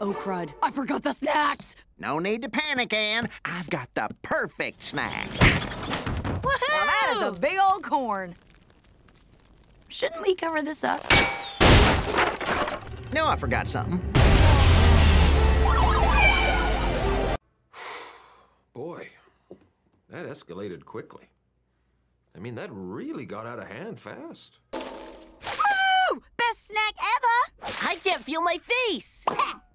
Oh, crud. I forgot the snacks! No need to panic, Anne. I've got the perfect snack. Well, that is a big old corn. Shouldn't we cover this up? No, I forgot something. Boy, that escalated quickly. I mean, that really got out of hand fast. Woo! Best snack ever! I can't feel my face.